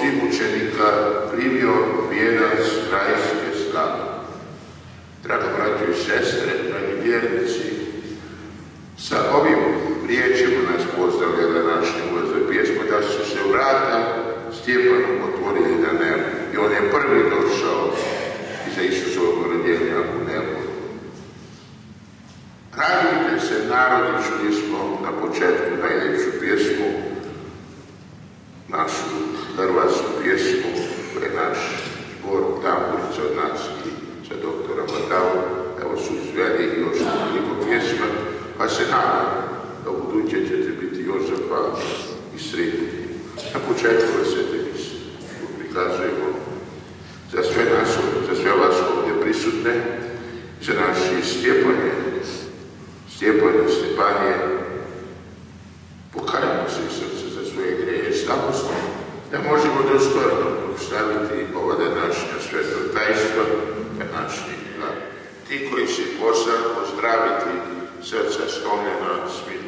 svih učenika primio vijenac rajske slave. Drago braćo i sestre, dragi vjernici, gravity sets us on and Sweet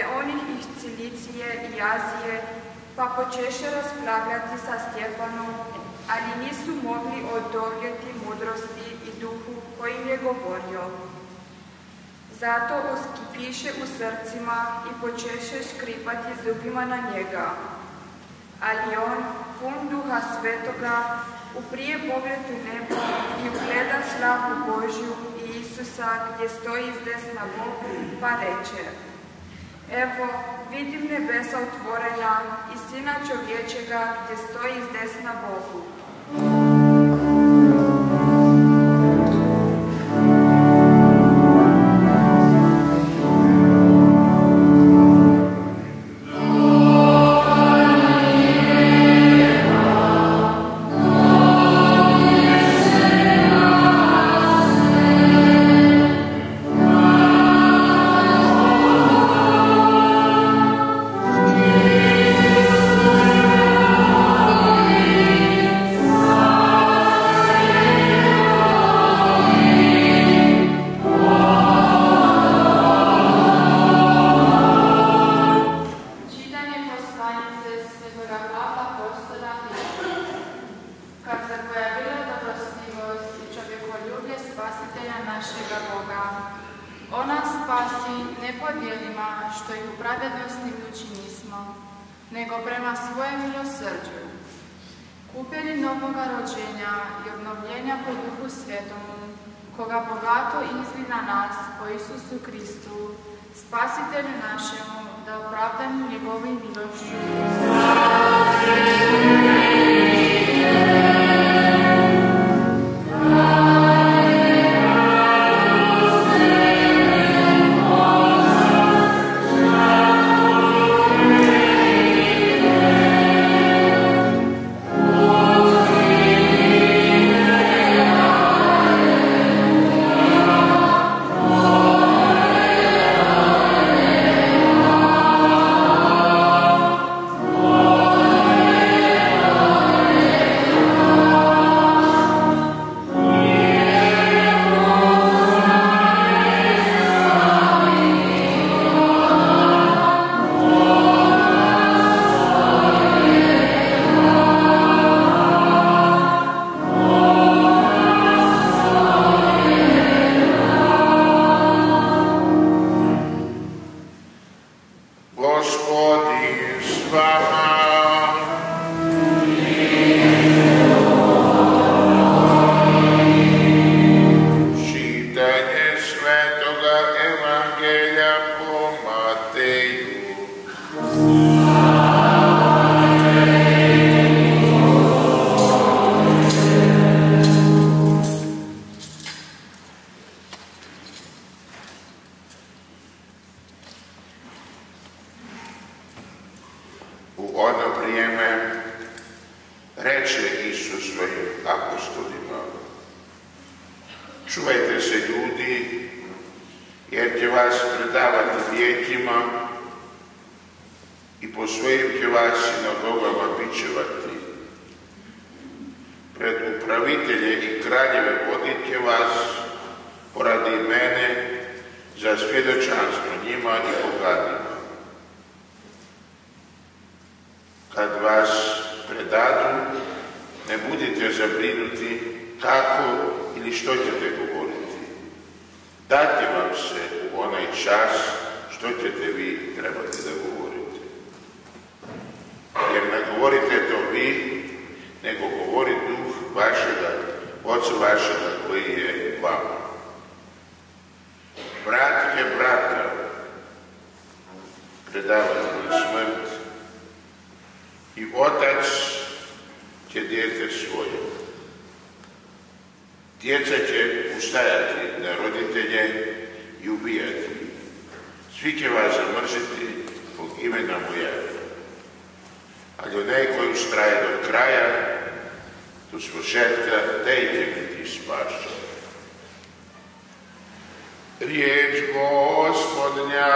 te onih iz Cilicije i Azije, pa počeše raspravljati sa Stjepanom, ali nisu mogli odovljeti mudrosti i duhu kojim je govorio. Zato oskipiše u srcima i počeše škripati zubima na njega. Ali on, pun duha svetoga, uprije pogled u nebo i ugleda slavu Božju i Isusa gdje stoji s desna Bogu, pa reče Evo, vidim nebesa otvorena i Sina čovječega gdje stoji s desna Bogu. Ono vrijeme reče Isus svojim apostolima Čuvajte se ljudi, jer će vas predavati vijećima i po svojim će vas sinagogama bićevati. Pred upravitelje i kraljeve vodit će vas poradi mene za svjedočanstvo njima i bogatima. Kad vas predadu, ne budite zabrinuti kako ili što ćete govoriti. Dati vam se u onaj čas što ćete vi trebati da govorite. Jer ne govorite to vi, nego govori duh vašega, oca vašega koji je vama. Brat će brata smrt, i otac će dijete svoje. Djeca će ustajati na roditelje i ubijati. Svi će vas zamrziti zbog imena moja. Ali onaj koji ustraje do kraja, do svršetka, taj će biti spašen. Riječ Gospodnja.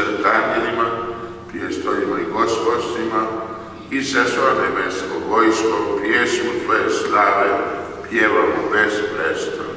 se tanjirima, pjestoljima i gospodstvima i sa sva nebeskog vojskom pjesmu Tvoje slave pjevamo bez prestana.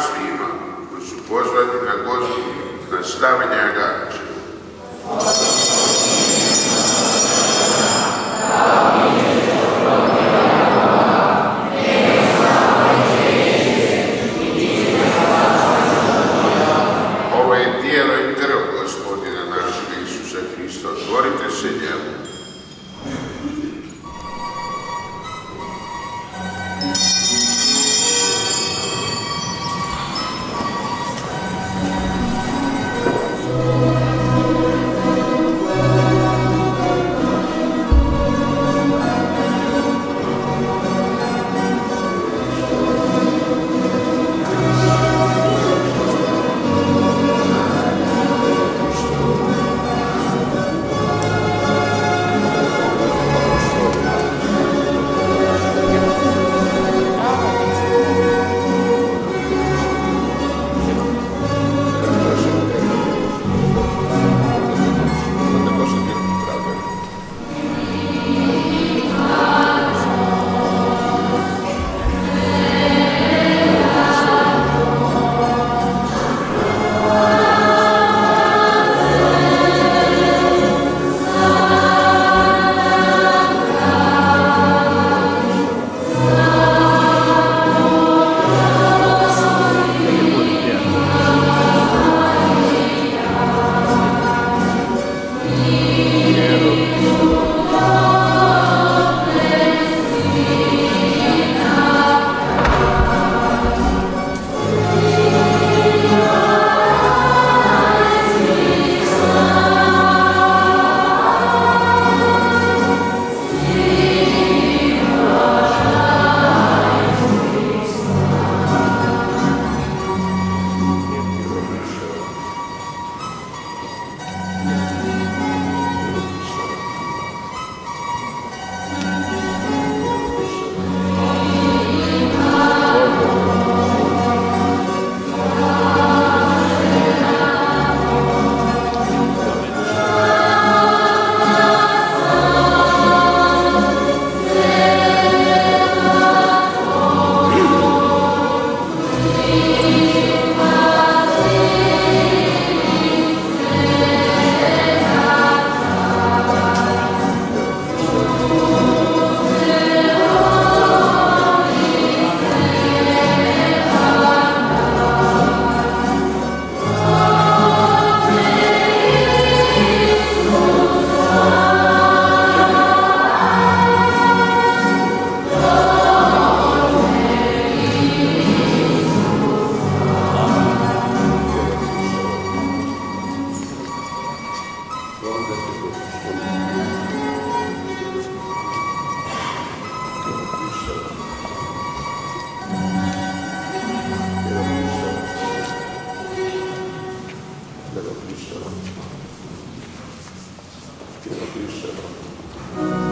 царстве его, но супозвать на Господь наставление ограничено. Tego piszczela. Tego piszczela.